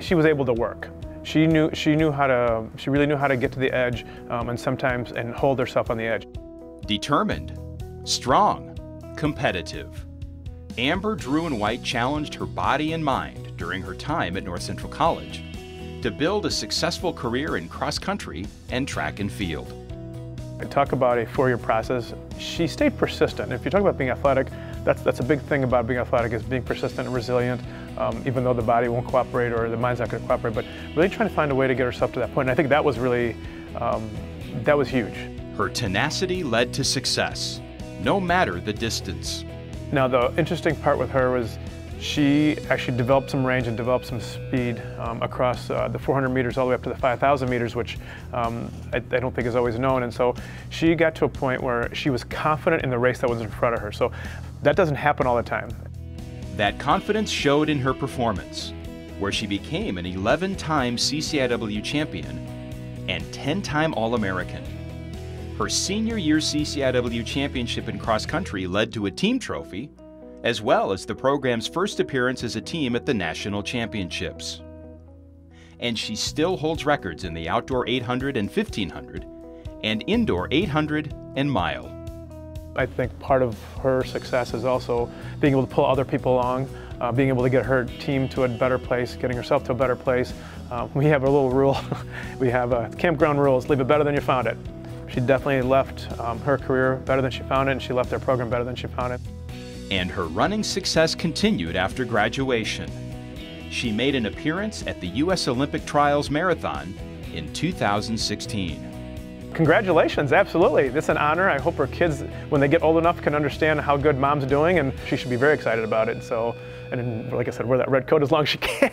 she was able to work. She knew, she knew how to, she really knew how to get to the edge um, and sometimes, and hold herself on the edge. Determined, strong, competitive. Amber Druien White challenged her body and mind during her time at North Central College to build a successful career in cross country and track and field. I talk about a four-year process. She stayed persistent. If you talk about being athletic, that's, that's a big thing about being athletic is being persistent and resilient, um, even though the body won't cooperate or the mind's not going to cooperate, but really trying to find a way to get herself to that point. And I think that was really, um, that was huge. Her tenacity led to success, no matter the distance. Now the interesting part with her was she actually developed some range and developed some speed um, across uh, the 400 meters all the way up to the 5,000 meters, which um, I, I, don't think is always known. And so she got to a point where she was confident in the race that was in front of her. So that doesn't happen all the time. That confidence showed in her performance, where she became an 11 time CCIW champion and 10 time All American. Her senior year CCIW championship in cross country led to a team trophy as well as the program's first appearance as a team at the national championships. And she still holds records in the outdoor 800 and 1500 and indoor 800 and mile. I think part of her success is also being able to pull other people along, uh, being able to get her team to a better place, getting herself to a better place. Uh, we have a little rule, we have a campground rules, leave it better than you found it. She definitely left um, her career better than she found it, and she left their program better than she found it and her running success continued after graduation. She made an appearance at the U.S. Olympic Trials Marathon in 2016. Congratulations, absolutely. This is an honor. I hope her kids, when they get old enough, can understand how good mom's doing, and she should be very excited about it. So, and like I said, wear that red coat as long as she can.